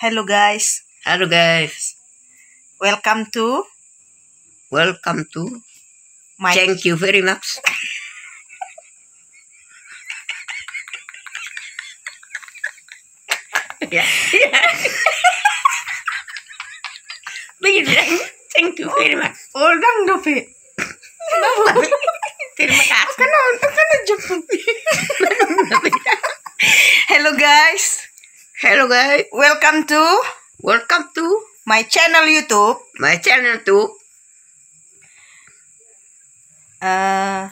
Hello guys, Hello guys, welcome to welcome to. my Thank you very much. ya. Bilang, thank you very much. Ulang Dovi. Terima kasih. Kana kana Jepang. Hello guys, Hello guys, welcome to welcome to my channel YouTube. my channel too. Eh,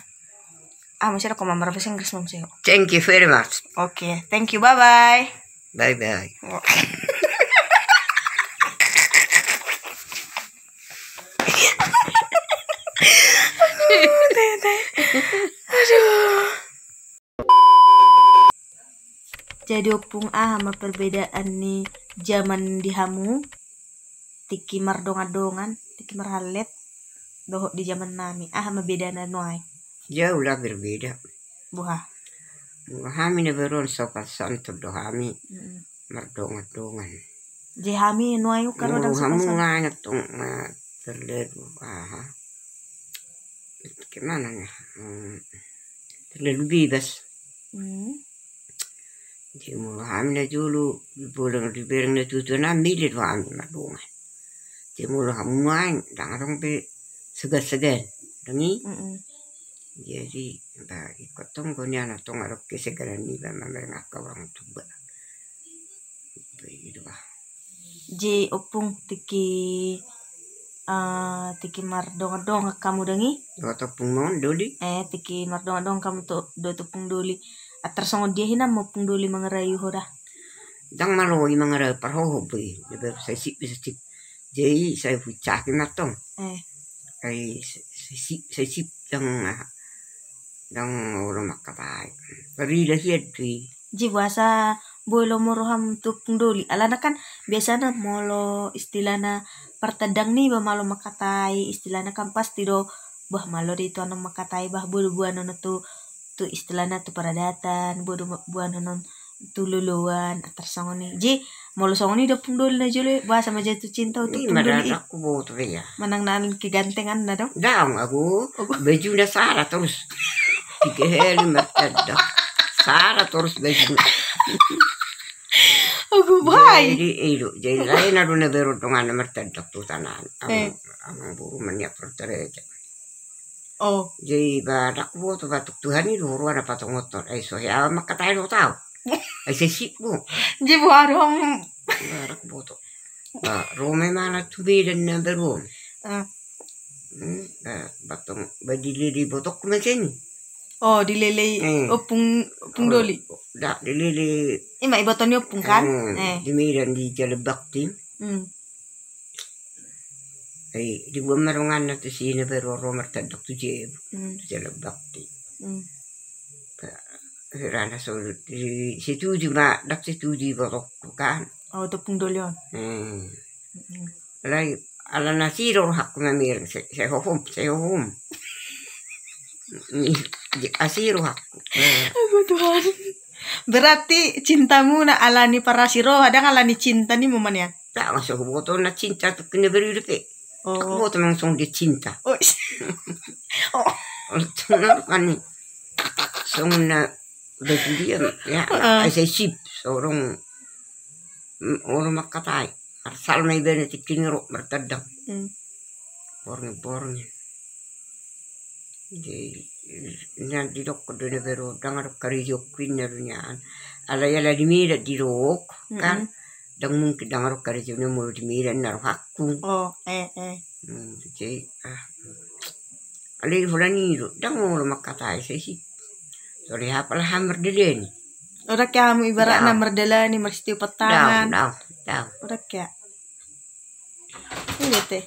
ah masih ada komen bahasa Inggris belum sih? Thank you very much. Oke, thank you, bye bye. Bye bye. Jadi opung ah sama perbedaan nih zaman di hamu tiki mardong-adongan tiki marhalet doh di zaman nami ah sama beda noai Jauh lah berbeda. buha Kami na beron sopan santo dohami Mm. mardongan-dongan. je hami noai karo dan kamu sepasang nganya tong na terlalu aha. Gimana ya? Terlalu bebas. Hmm. Di mulu kami na dulu bulan di bereng na tutu na milit kamu nganya dangarong be segan-segan. Dangi Mm-mm. jadi ba ikot tong konya na tong arok kesegaran ni ba mamerang akawang tuba. Begitu ba. je opung tiki ah tiki mardong-adong kamu dengi Goto pung mon doli. eh tiki mardong-adong kamu tuh do tu pung duli atar songo dia hina mo pung duli mangerayu hoda Dang malo i mga ra parho boy. Diba sa isip sa isip. Jay sa fuchaki na tong. eh Ay sa isip sa isip dang dang oro makatay. Pari la hiad tuy. Ji bahasa bolo moroham tu pungdoli. Alana kan biasanya molo istilahna pertedang nih bah malo makatai istilahna kan pasti do bah malo di tu anu makatai bah buan anu tu tu istilahna tu paradatan bodo buan anu tu luluan atar songoni. Ji molo songoni do pungdoli na jule bahasa maja tu cinta untuk Ni pungdoli madadak ko boto ya. manang naan kegantengan na do. Daw ako. Baju na sara terus. Tiga heli matanda. Sara terus baju. Aku baik. Jadi itu. Jadi lain na doon na bero tungan na matanda tu tanan. Eh. Ang ang buru man Oh, Jadi badak po to batuk Tuhan itu ruang apa to motor. Ay so ya makatay do tao. Ay sa sip mo. ji buarong Badak po to. Ba rome mana tubidan na bero. Ah. Hmm, ba batong badili di botok ko man sini. Oh, dilele Eh. opung pungdoli. Da dilili. Ima iboton yo pung kan? Hmm, Eh. Dimiran di jalabak tim. Hmm. Ay di buwan marungan na to sini pero romer tadok tu jeb. Hmm. Jalabak tim. Hmm. Rana so di situ juga dak situ di botok ko kan. Oh, itu pungdoli on. Hmm. Alay, ala na siro hak na mir se se hom se hom. Asiro hak. Eh. Berarti cintamu na alani para siro, ada alani cinta nih momen ya? Tak masuk boto na cinta tu kena beri. Oh. Boto langsung dia cinta. Oh. oh. Na kan ni. Song na bagi dia ya. Ah. Ay say sip sorong orang makatay. Arsal na iba na tikiniro martadang. Hmm. Borngi borngi. Di na di dok ko doon pero dangar kariyo queen na rin yan. Ala yala di mira di rok kan. Dang mungkin dangar kariyo na mo di mira na hakku. Oh, eh eh. Hmm, jadi ah. Ali fulan ni dang mo makatay sa si. Sorry ha pala hammer dilen. Udah kamu ibarat Ya. na merdela nih mesti Daw, petangan. daw, daw. Udah kayak. Ini teh.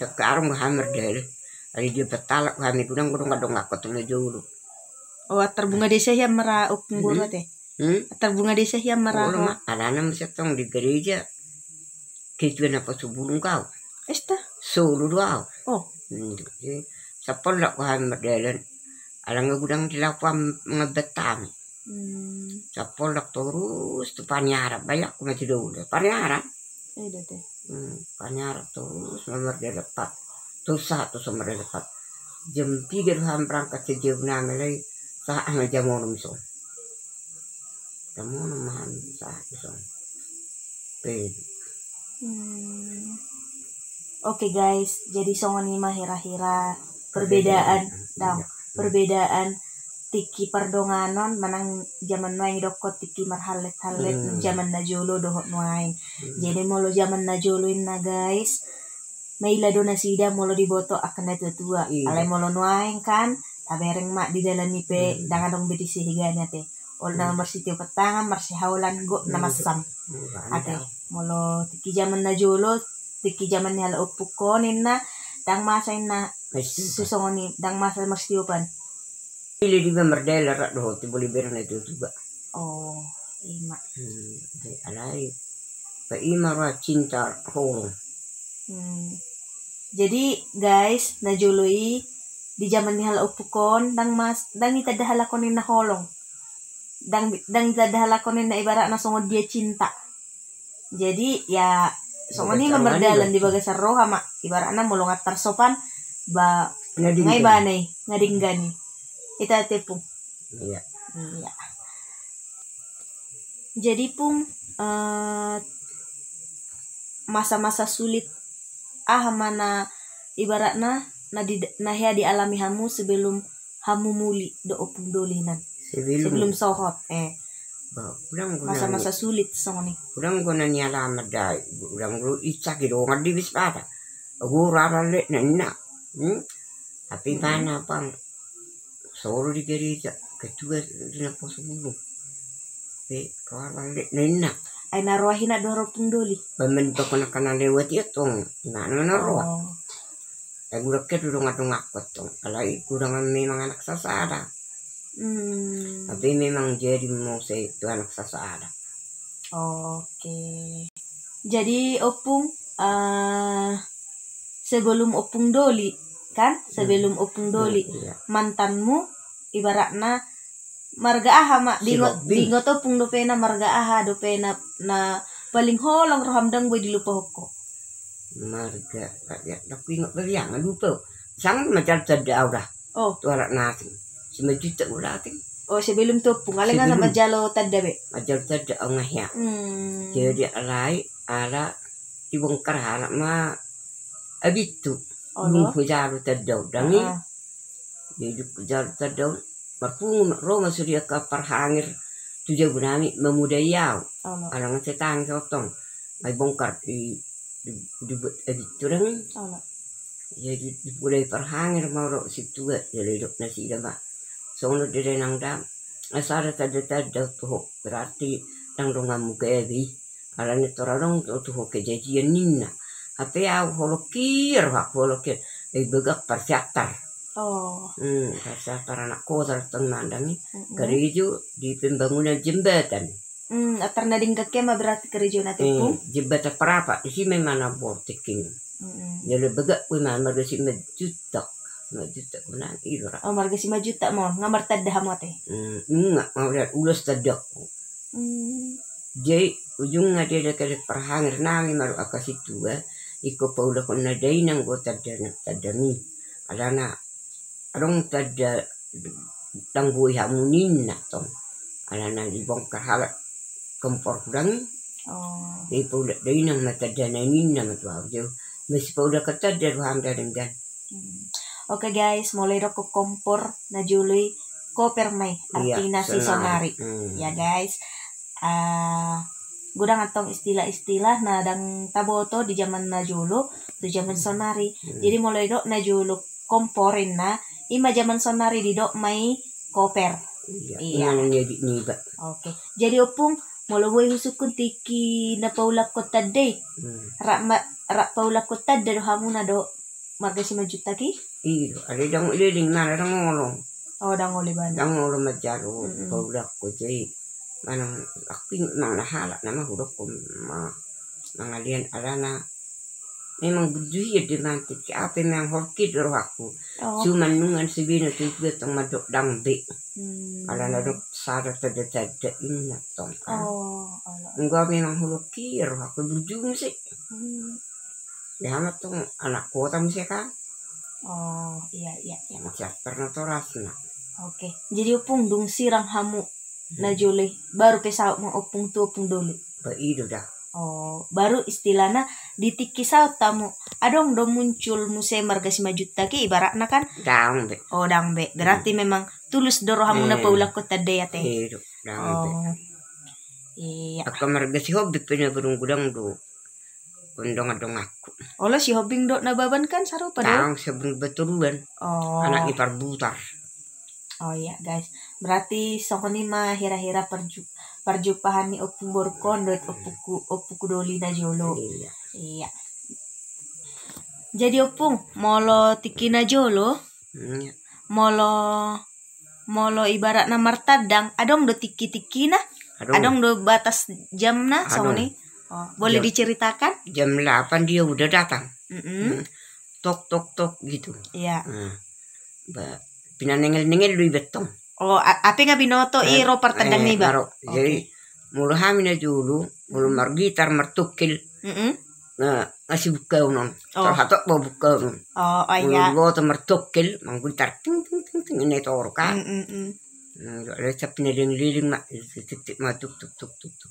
Sekarang hammer dilen. Ali dia betalak kami kudang kudang kadang aku tuh jauh. Oh, atar bunga desa yang merah upung guru teh. Hmm? Atar bunga desa yang merah. Orang mah anak tong di gereja. Kita apa sebelum kau. Esta. Solo doang. Oh. Hmm, jadi, Sa pala ko hammer dilen. Alang gudang dilakwam mga betami. Hmm. Sapolak terus tu panyarap banyak kuma ti dulu panyarap Iya teh. hmm, panyarap terus nomor dia dapat tu satu nomor dia dapat jam tiga ham berangkat ke jam enam lagi na jam enam ham sah so pe Hmm. Oke guys, jadi songon ini mah hira-hira. Perbedaan. Dong perbedaan. Tiki perdonganon manang zaman nuaing dokot tiki marhalet halet Hmm. zaman najolo dohok nuaing. Hmm. jadi molo zaman najoloin na guys. Maila do nasida molo diboto akan na tua. Iya. alay molo nuaing kan tabereng mak di dalam nipe Hmm. dangan dong bedi sihiganya te ol na marsitio petangan marsi haulan go na Hmm. masam ate Ada. molo tiki zaman najolo tiki zaman ni hala upukonin na dang masa na susongoni dang masa marstiopan Ili di merdela rak doh ti boleh berang itu juga. oh ima Hmm. di Alai. Pa ima ra cinta horong. Hmm. Jadi guys, najului di zaman ni hala upukon dang mas dang ita dahala konin na Dang dang ita dahala konin na ibarat na songod dia cinta. Jadi ya songod ni wani di bagasar roha mak ibarat na mulong atar sopan ba ngai banay ngadinggani. Ita tepung. Iya. Iya. Jadi pun eh, masa-masa sulit ah mana ibaratna na di nah ya dialami hamu sebelum hamu muli do opung dolinan Sebelum. sebelum sohot eh masa-masa sulit song ni Ulang ko na niya lamad dahil. Ulang ko isa kido nga di bispada. Agura le na na. Hmm? Tapi Hmm. mana pang. Solo di gereja. Ketua na po sa bulong. Pe, kawala le na na. ay naruahin na do opung doli pa ko na kanalewat itong. Na na na ro. oh. Ay gulak ka dulong atong akot tong. Alay, kurang may mga nagsasada. Hmm. Tapi memang jadi mo sa ito nagsasada. oke jadi opung eh sebelum opung doli kan sebelum opung doli Iya. mantanmu ibaratna marga aha mak Si dingot Robin. dingot to pung dopena marga aha dopena na paling holong rohamdang boy dilupa hoko Marga. Kaya, aku ingat yan? Lupa. Sang macam tada dah. oh Tu alat natin. Si majuta ulatin. oh sebelum pung alengan Sebelum. nama jalo tadabe Macam tada ang ngahya. hmm Jadi alay, ala, ibongkar anak ma, abitu. oh no kujalo tadaw. Dangi, Ah, jadi kujalo tadaw. Marpung, Roma surya ka parhangir. Tujuh bunami memudayaw. oh no Alang sa tang sa otong. May bongkar di di di abitu dangi. oh jadi mulai perhangir mau situ ga jadi dok nasi dah mak sono dia nang dam asara tada tada tuh berarti nang dong ngamu ala ni torarong tuh tuh kejadian nina. Apa ya holokir wak holokir eh begak persiatar oh. Hmm persiatar anak kota teng mandang ni. Mm-mm. gerejo di pembangunan jembatan. Hmm atar nading kakema berarti kerja na eh, tepung jembatan perapa di sini mana bortiking Mm-mm. jadi begak wih mana marga si majutak majutak mana ira oh marga si majuta mo ngamar tadda mo te Hmm, enggak mau lihat ulas tadak. hmm Jadi ujungnya dia ada kali perhangir nami maru akas itu eh. Iko paula ko na day nang go tada tada mi. Ala na arong tada tangguy hamunin na tong. Ala na libong kahala kompor kurang. oh Di paula day nang matada na nin na matwaw. Jo mas paula ka tada ruham dadenggan. Hmm. Oke guys, mulai roko kompor na Julie koper may artina si sonari. Hmm. Ya guys, ah gudang atong istilah-istilah na dang taboto di zaman na Julo, di zaman sonari. Hmm. Jadi mulai do na Julo komporin na ima zaman sonari di do may koper. Iya. Iya. Iya. Iya. Iya. Oke. Jadi opung mulai husukun tiki na paula ko tadde. Hmm. Ra ma ra paula ko tadde do hamuna do marga si majuta ki. Iyo, ada dang ililing na dang ngolong. Oh, dang oliban. Dang ngolong majaro, Mm-mm. paudak ko jay. Manang akping nang nahala nama hudok ko ma mga lian ala na memang berjuhir di mantik apa memang hoki doro aku Oh. cuman nungan sibina tu gue tong madok dambe Hmm. ala nadok sada tada tada inna tong kan Oh, ala. enggak memang hoki ro aku berjuhir sih Hmm. Amat tong anak kota mesti kan Oh, iya iya iya. masih pernah torasna Oke. Jadi opung dong sirang hamu na jole baru kesau mau opung tu opung doli. ba ido dah Oh, baru istilahnya di tiki saut tamu. Adong do muncul musim marga sima juta ki ibaratnya kan dambe oh dang be. Berarti memang tulus doro hamu na Hmm. paula ko tade ya teh. ido dambe Oh. Iya. aku marga si hobi pina burung gudang do kundong adong aku Ola si hobing do na baban kan sarupa do. taong sebelum betulan Oh. anak ipar butar Oh iya guys, berarti sokoni mah hira-hira perju perjumpahan ni opung borkon do opuku opuku doli na jolo. iya Iya. Jadi opung molo tiki na jolo, Iya. molo molo ibarat na martadang, adong do tiki tiki na, Aduh, adong do batas jam na Adong. sokoni. Oh, boleh Jam. diceritakan? jam 8 dia udah datang Mm-mm. tok tok tok gitu Iya. nah, ba pina nengel nengel lui betong Oh, apa nga binoto Eh, iro partadang Eh, ni ba? naro. jadi mulu hamina dulu mulu margitar martukil Mm-mm. na ngasih buka non Oh. terhatok bawa buka non Oh, oh mulu iya. gua martukil manggitar ting ting ting ting ini toro kan Mm-mm. Nah, ada deng liling mak titik mak tuk tuk tuk tuk tuk